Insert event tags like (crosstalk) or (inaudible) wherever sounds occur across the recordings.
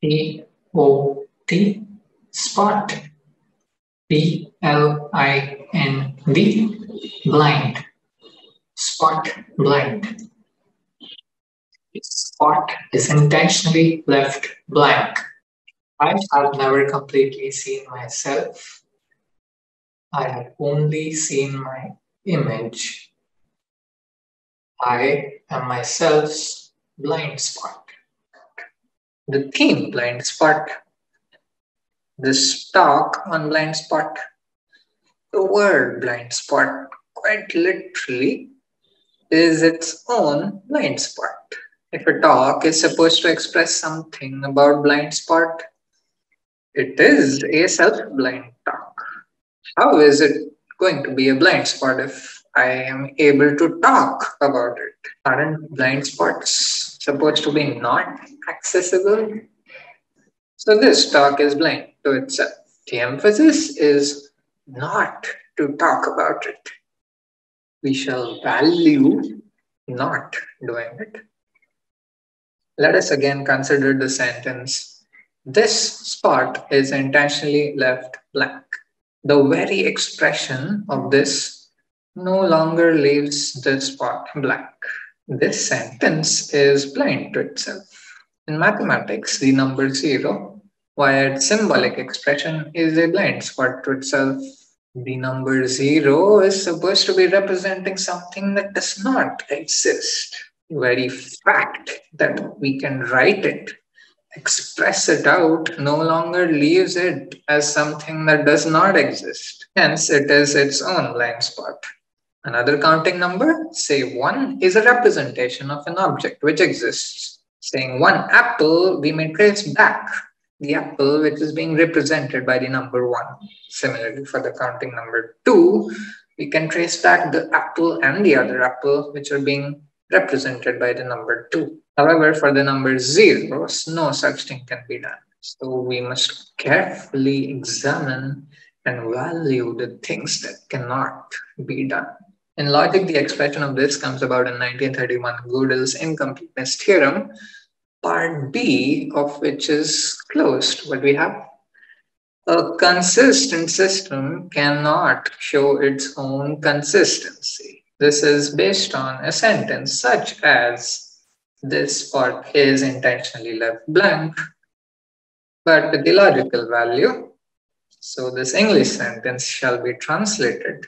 P O T spot B L I N D blind spot blind. Spot is intentionally left blank. I have never completely seen myself. I have only seen my image. I am myself's blind spot the theme blind spot this talk on blind spot. The word blind spot, quite literally, is its own blind spot. If a talk is supposed to express something about blind spot, it is a self-blind talk. How is it going to be a blind spot if I am able to talk about it? Aren't blind spots supposed to be not accessible? So this talk is blind to itself. The emphasis is not to talk about it. We shall value not doing it. Let us again consider the sentence. This spot is intentionally left blank. The very expression of this no longer leaves the spot blank. This sentence is blind to itself. In mathematics, the number zero while symbolic expression is a blind spot to itself. The number zero is supposed to be representing something that does not exist. The very fact that we can write it, express it out, no longer leaves it as something that does not exist. Hence, it is its own blind spot. Another counting number, say 1, is a representation of an object which exists. Saying one apple, we may trace back the apple which is being represented by the number 1. Similarly, for the counting number 2, we can trace back the apple and the other apple which are being represented by the number 2. However, for the number 0, no such thing can be done. So we must carefully examine and value the things that cannot be done. In logic, the expression of this comes about in 1931 Gödel's incompleteness theorem, part B of which is closed. But we have a consistent system cannot show its own consistency. This is based on a sentence such as this part is intentionally left blank, but with the logical value. So this English sentence shall be translated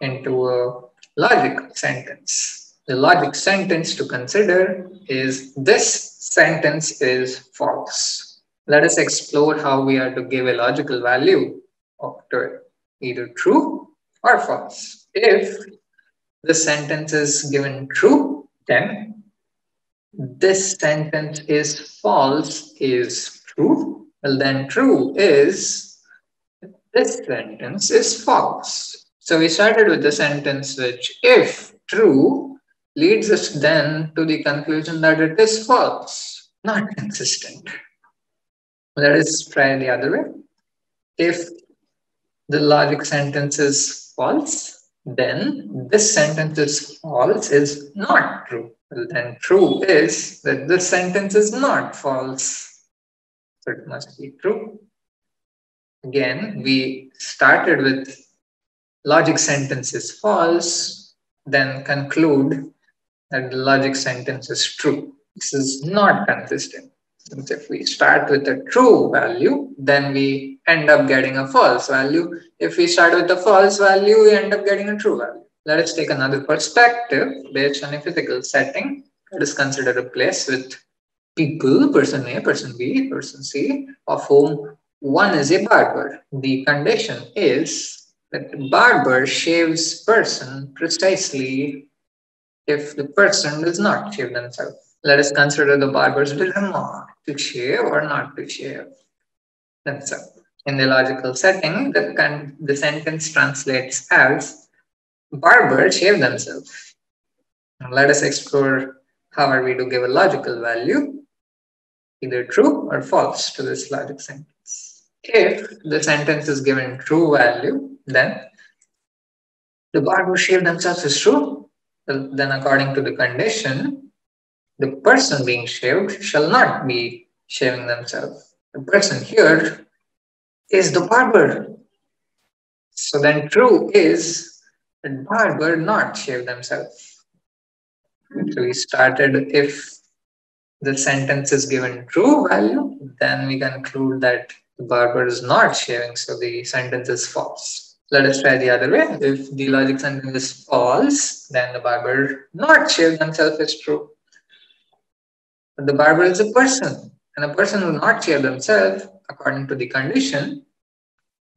into a logical sentence. The logic sentence to consider is this sentence is false. Let us explore how we are to give a logical value to it, either true or false. If the sentence is given true, then this sentence is false is true. Well, then true is this sentence is false. So we started with the sentence which, if true, leads us then to the conclusion that it is false, not consistent. Let us try the other way. If the logic sentence is false, then this sentence is false is not true. Well, then true is that this sentence is not false. So it must be true. Again, we started with logic sentence is false, then conclude that the logic sentence is true. This is not consistent. Since if we start with a true value, then we end up getting a false value. If we start with a false value, we end up getting a true value. Let us take another perspective based on a physical setting. Let us consider a place with people, person A, person B, person C, of whom one is a barber. The condition is that barber shaves person precisely if the person does not shave themselves. Let us consider the barber's dilemma to shave or not to shave themselves. In the logical setting, the, the sentence translates as barber shave themselves. Now let us explore how are we to give a logical value, either true or false to this logic sentence. If the sentence is given true value, then the barber shave themselves is true then according to the condition, the person being shaved shall not be shaving themselves. The person here is the barber. So then true is that barber not shave themselves. So we started if the sentence is given true value, then we conclude that the barber is not shaving, so the sentence is false. Let us try the other way. If the logic sentence is false, then the barber not shave themselves is true. But the barber is a person, and a person who not shave themselves, according to the condition,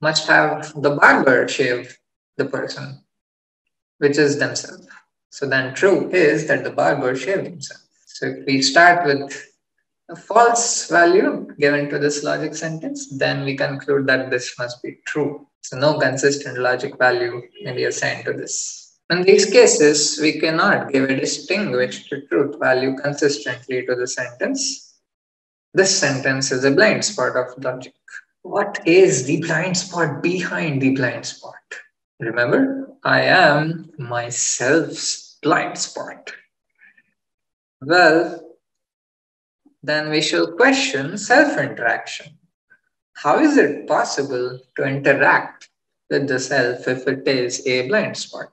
must have the barber shave the person, which is themselves. So then true is that the barber shaved himself. So if we start with a false value given to this logic sentence, then we conclude that this must be true. So no consistent logic value may be assigned to this. In these cases, we cannot give a distinguished truth value consistently to the sentence. This sentence is a blind spot of logic. What is the blind spot behind the blind spot? Remember, I am myself's blind spot. Well, then we shall question self-interaction. How is it possible to interact with the self if it is a blind spot?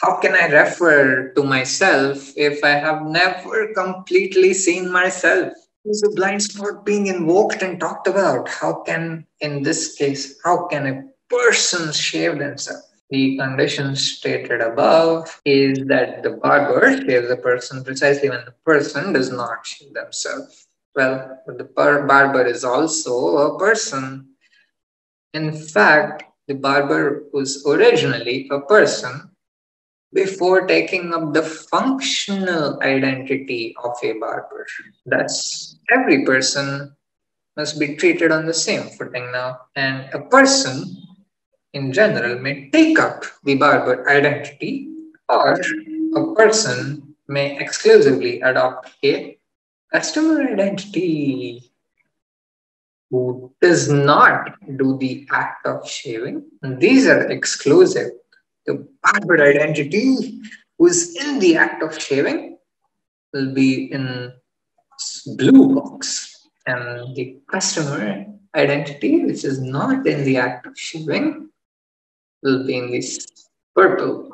How can I refer to myself if I have never completely seen myself? Is a blind spot being invoked and talked about? How can, in this case, how can a person shave themselves? The condition stated above is that the barber shaves the person precisely when the person does not shave themselves. Well, the barber is also a person. In fact, the barber was originally a person before taking up the functional identity of a barber. Thus, every person must be treated on the same footing now. And a person in general may take up the barber identity or a person may exclusively adopt a customer identity who does not do the act of shaving. These are exclusive. The barber identity who is in the act of shaving will be in blue box and the customer identity which is not in the act of shaving will be in this purple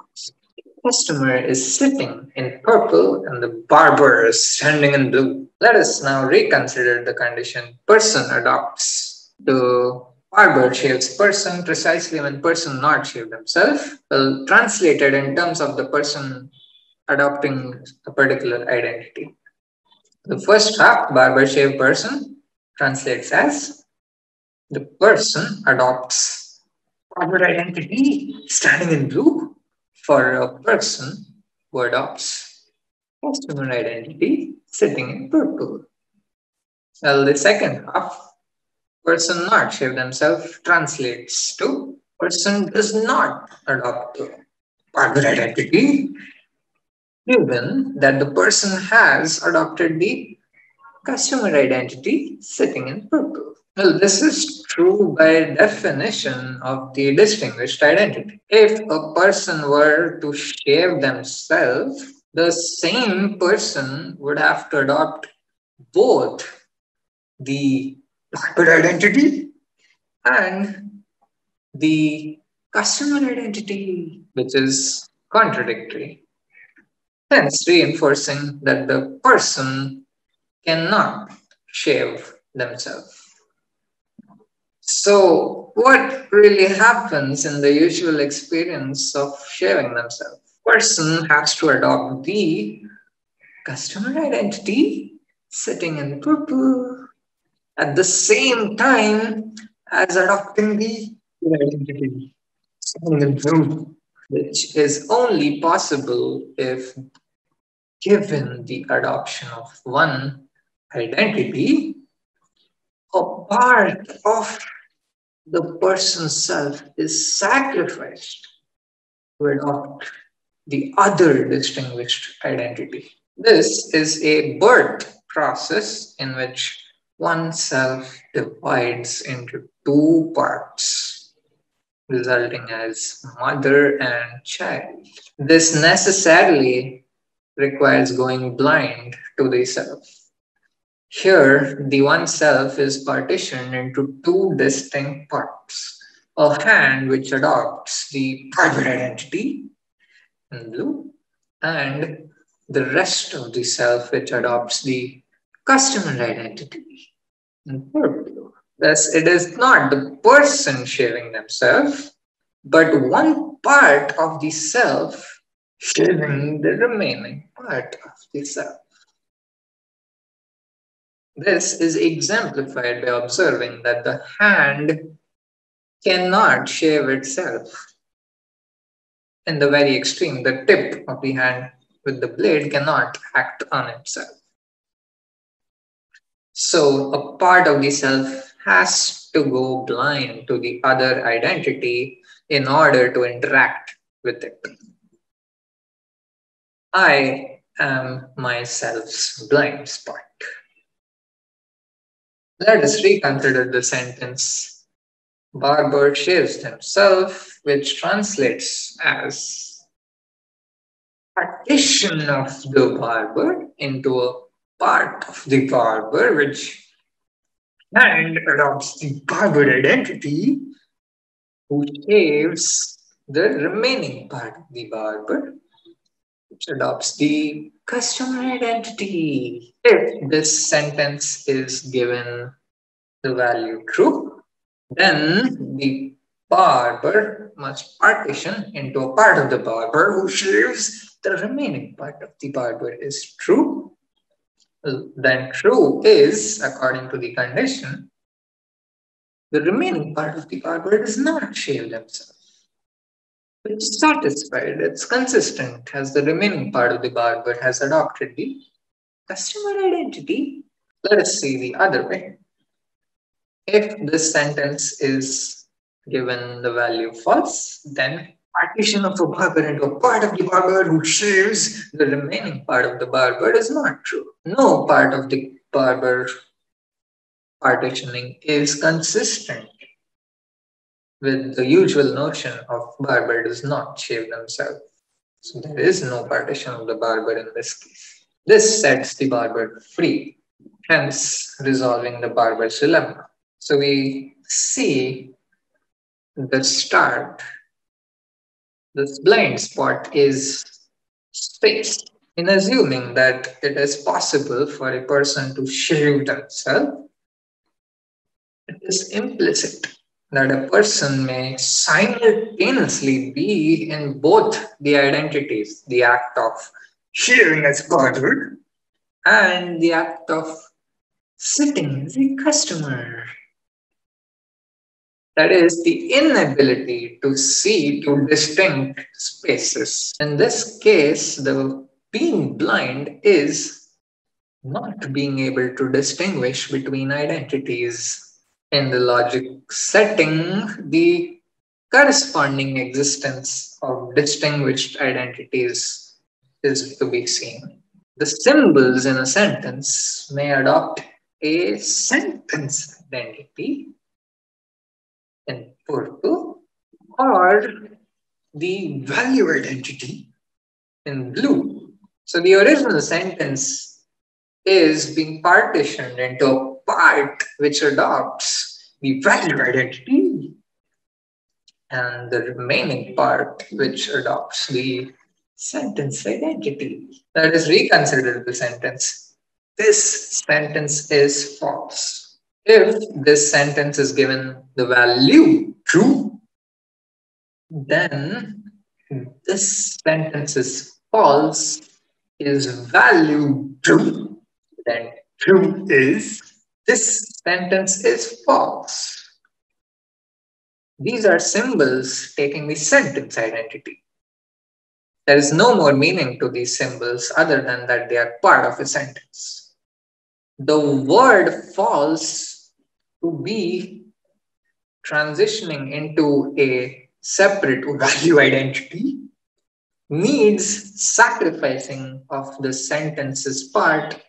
customer is sitting in purple and the barber is standing in blue. Let us now reconsider the condition person adopts. The barber shaves person precisely when person not shave themselves. Well, translated in terms of the person adopting a particular identity. The first half, barber shave person, translates as the person adopts corporate identity standing in blue for a person who adopts customer identity sitting in purple. Well, the second half, person not shave themselves translates to person does not adopt the corporate identity given that the person has adopted the customer identity sitting in purple. Well, this is true by definition of the distinguished identity. If a person were to shave themselves, the same person would have to adopt both the corporate identity and the customer identity, which is contradictory. Hence, reinforcing that the person cannot shave themselves. So, what really happens in the usual experience of shaving themselves? Person has to adopt the customer identity sitting in purple at the same time as adopting the identity sitting in blue, which is only possible if given the adoption of one identity, a part of the person's self is sacrificed to adopt the other distinguished identity. This is a birth process in which oneself divides into two parts, resulting as mother and child. This necessarily requires going blind to the self. Here, the one self is partitioned into two distinct parts. A hand which adopts the private identity in blue and the rest of the self which adopts the customer identity in purple. Thus, it is not the person shaving themselves, but one part of the self shaving the remaining part of the self. This is exemplified by observing that the hand cannot shave itself. In the very extreme, the tip of the hand with the blade cannot act on itself. So a part of the self has to go blind to the other identity in order to interact with it. I am myself's blind spot. Let us reconsider the sentence. Barber shaves himself, which translates as partition of the barber into a part of the barber, which and adopts the barber identity, who shaves the remaining part of the barber, which adopts the customer identity. If this sentence is given the value true, then the barber must partition into a part of the barber who shaves the remaining part of the barber is true. Then true is, according to the condition, the remaining part of the barber does not shave themselves. It's satisfied, it's consistent as the remaining part of the barber has adopted the customer identity. Let us see the other way. If this sentence is given the value false, then partition of a barber into a part of the barber who shaves the remaining part of the barber is not true. No part of the barber partitioning is consistent with the usual notion of barber does not shave themselves. So there is no partition of the barber in this case. This sets the barber free, hence resolving the barber's dilemma. So we see the start. This blind spot is space. In assuming that it is possible for a person to shave themselves, it is implicit that a person may simultaneously be in both the identities, the act of sharing as partner and the act of sitting as a customer. That is the inability to see two distinct spaces. In this case, the being blind is not being able to distinguish between identities in the logic setting, the corresponding existence of distinguished identities is to be seen. The symbols in a sentence may adopt a sentence identity in purple or the value identity in blue. So the original sentence is being partitioned into part which adopts the value identity and the remaining part which adopts the sentence identity. Us reconsider the sentence. This sentence is false. If this sentence is given the value true, then this sentence is false is value true, then true is this sentence is false. These are symbols taking the sentence identity. There is no more meaning to these symbols other than that they are part of a sentence. The word false to be transitioning into a separate (laughs) value identity needs sacrificing of the sentence's part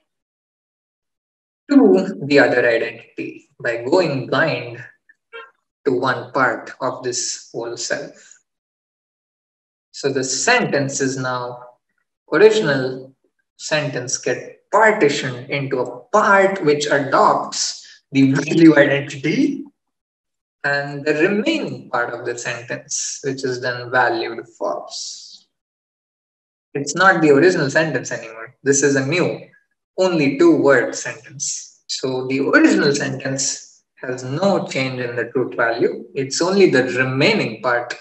to the other identity by going blind to one part of this whole self. So the sentence is now original sentence get partitioned into a part which adopts the value identity and the remaining part of the sentence, which is then valued false. It's not the original sentence anymore. This is a new, only two word sentence. So the original sentence has no change in the truth value. It's only the remaining part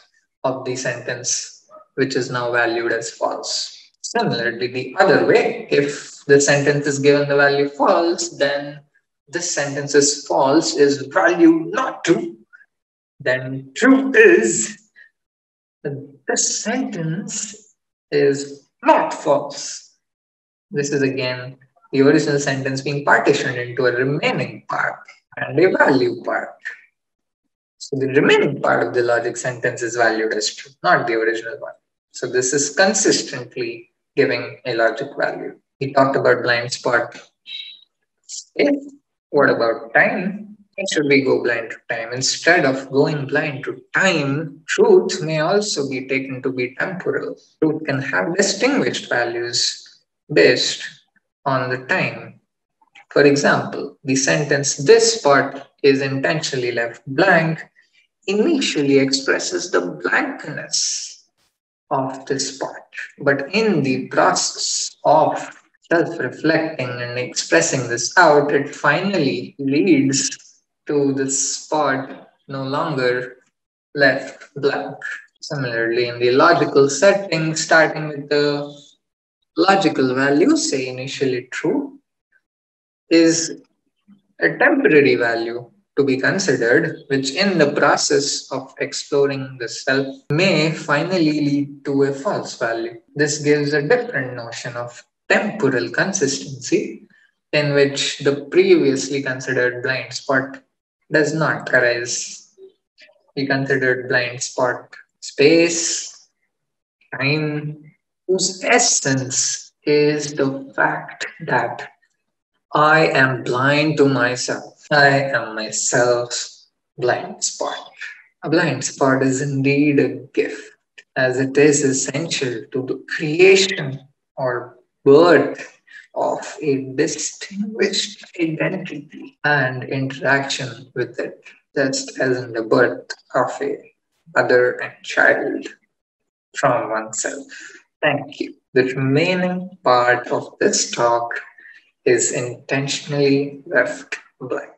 of the sentence which is now valued as false. Similarly, the other way, if the sentence is given the value false, then this sentence is false is valued not true then truth is this sentence is not false. This is again the original sentence being partitioned into a remaining part and a value part. So the remaining part of the logic sentence is valued as true, not the original one. So this is consistently giving a logic value. We talked about blind spot. If, what about time? should we go blind to time? Instead of going blind to time, truth may also be taken to be temporal. Truth can have distinguished values based on the time. For example, the sentence, this part is intentionally left blank, initially expresses the blankness of this part. But in the process of self reflecting and expressing this out, it finally leads to this part no longer left blank. Similarly, in the logical setting, starting with the logical value, say initially true, is a temporary value to be considered, which in the process of exploring the self may finally lead to a false value. This gives a different notion of temporal consistency in which the previously considered blind spot does not arise. He considered blind spot space, time, whose essence is the fact that I am blind to myself. I am myself's blind spot. A blind spot is indeed a gift, as it is essential to the creation or birth of a distinguished identity and interaction with it, just as in the birth of a mother and child from oneself. Thank you. The remaining part of this talk is intentionally left blank.